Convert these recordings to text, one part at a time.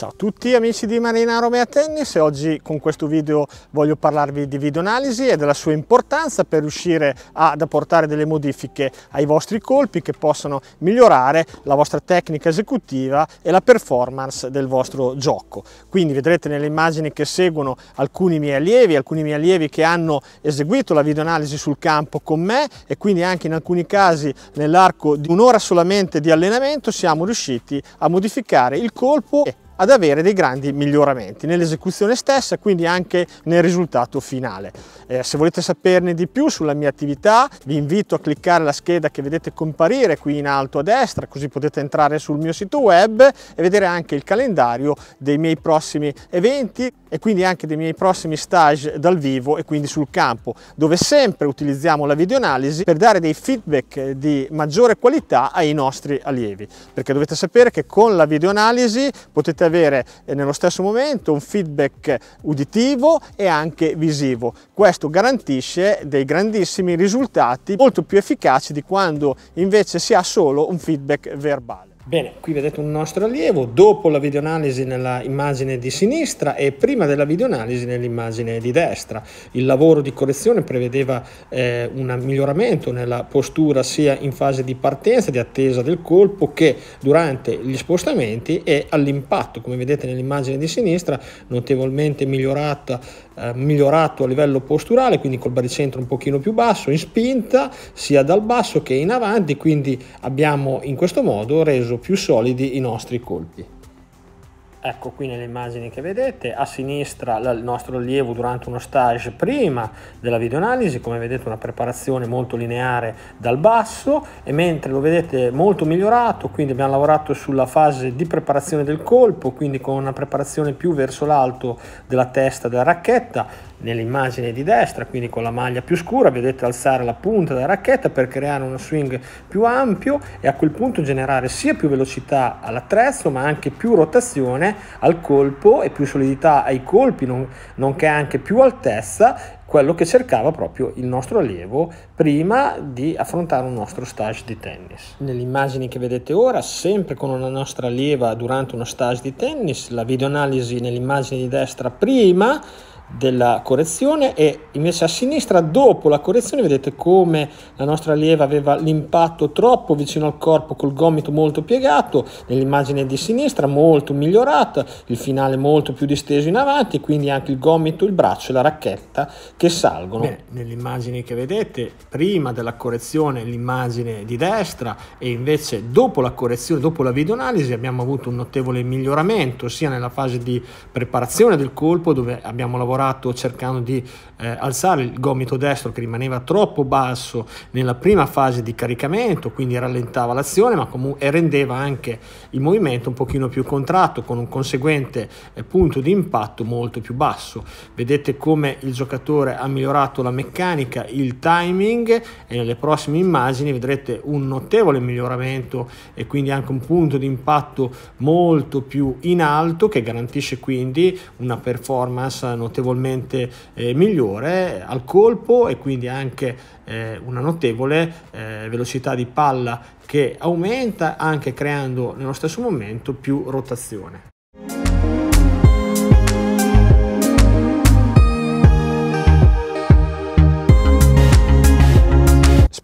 Ciao a tutti amici di Marina Romea Tennis e oggi con questo video voglio parlarvi di videoanalisi e della sua importanza per riuscire ad apportare delle modifiche ai vostri colpi che possano migliorare la vostra tecnica esecutiva e la performance del vostro gioco. Quindi vedrete nelle immagini che seguono alcuni miei allievi, alcuni miei allievi che hanno eseguito la videoanalisi sul campo con me e quindi anche in alcuni casi nell'arco di un'ora solamente di allenamento siamo riusciti a modificare il colpo ad avere dei grandi miglioramenti nell'esecuzione stessa, quindi anche nel risultato finale. Eh, se volete saperne di più sulla mia attività, vi invito a cliccare la scheda che vedete comparire qui in alto a destra, così potete entrare sul mio sito web e vedere anche il calendario dei miei prossimi eventi e quindi anche dei miei prossimi stage dal vivo e quindi sul campo, dove sempre utilizziamo la videoanalisi per dare dei feedback di maggiore qualità ai nostri allievi, perché dovete sapere che con la videoanalisi potete avere eh, nello stesso momento un feedback uditivo e anche visivo. Questo garantisce dei grandissimi risultati molto più efficaci di quando invece si ha solo un feedback verbale. Bene, qui vedete un nostro allievo dopo la videoanalisi nella immagine di sinistra e prima della videoanalisi nell'immagine di destra. Il lavoro di correzione prevedeva eh, un miglioramento nella postura sia in fase di partenza, di attesa del colpo, che durante gli spostamenti e all'impatto, come vedete nell'immagine di sinistra, notevolmente migliorata, eh, migliorato a livello posturale, quindi col baricentro un pochino più basso, in spinta, sia dal basso che in avanti, quindi abbiamo in questo modo reso più solidi i nostri colpi. Ecco qui nelle immagini che vedete, a sinistra il nostro allievo durante uno stage prima della videoanalisi, come vedete una preparazione molto lineare dal basso e mentre lo vedete molto migliorato, quindi abbiamo lavorato sulla fase di preparazione del colpo, quindi con una preparazione più verso l'alto della testa della racchetta, nell'immagine di destra, quindi con la maglia più scura, vedete alzare la punta della racchetta per creare uno swing più ampio e a quel punto generare sia più velocità all'attrezzo ma anche più rotazione al colpo e più solidità ai colpi, non, nonché anche più altezza quello che cercava proprio il nostro allievo prima di affrontare un nostro stage di tennis. Nelle immagini che vedete ora, sempre con una nostra allieva durante uno stage di tennis, la videoanalisi nell'immagine di destra prima della correzione e invece a sinistra dopo la correzione vedete come la nostra allieva aveva l'impatto troppo vicino al corpo col gomito molto piegato nell'immagine di sinistra molto migliorata il finale molto più disteso in avanti quindi anche il gomito il braccio e la racchetta che salgono. Bene, nell'immagine che vedete prima della correzione l'immagine di destra e invece dopo la correzione dopo la videoanalisi abbiamo avuto un notevole miglioramento sia nella fase di preparazione del colpo dove abbiamo lavorato lavorato cercando di eh, alzare il gomito destro che rimaneva troppo basso nella prima fase di caricamento, quindi rallentava l'azione, ma comunque rendeva anche il movimento un pochino più contratto con un conseguente eh, punto di impatto molto più basso. Vedete come il giocatore ha migliorato la meccanica, il timing e nelle prossime immagini vedrete un notevole miglioramento e quindi anche un punto di impatto molto più in alto che garantisce quindi una performance notevole notevolmente eh, migliore al colpo e quindi anche eh, una notevole eh, velocità di palla che aumenta anche creando nello stesso momento più rotazione.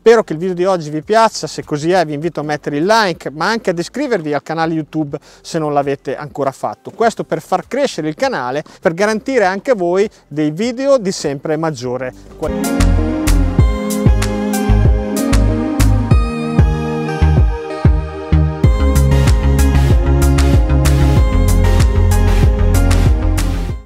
Spero che il video di oggi vi piaccia, se così è vi invito a mettere il like, ma anche ad iscrivervi al canale YouTube se non l'avete ancora fatto. Questo per far crescere il canale, per garantire anche a voi dei video di sempre maggiore qualità.